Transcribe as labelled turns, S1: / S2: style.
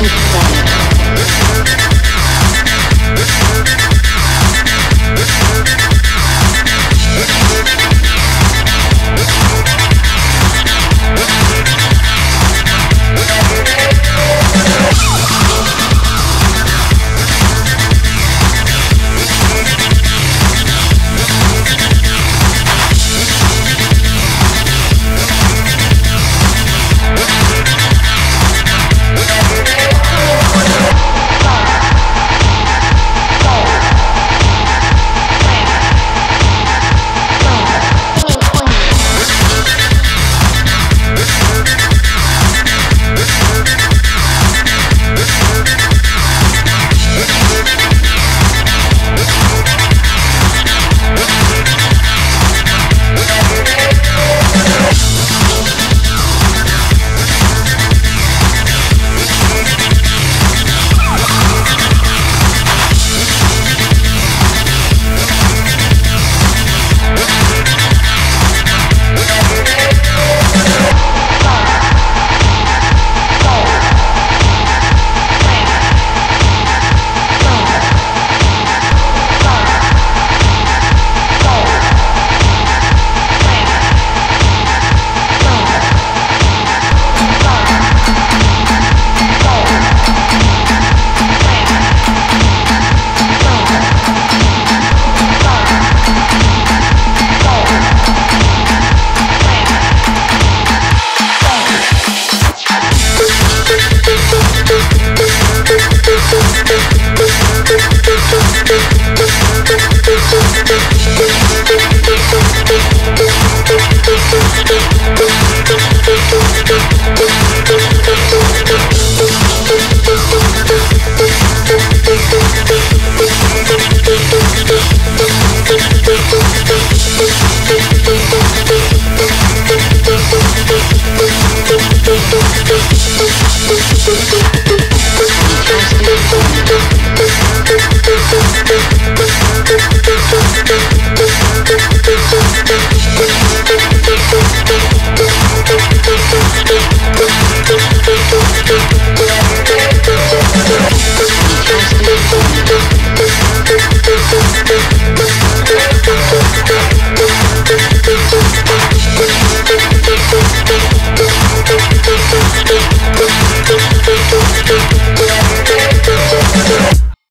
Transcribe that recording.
S1: Mixar. Thank you.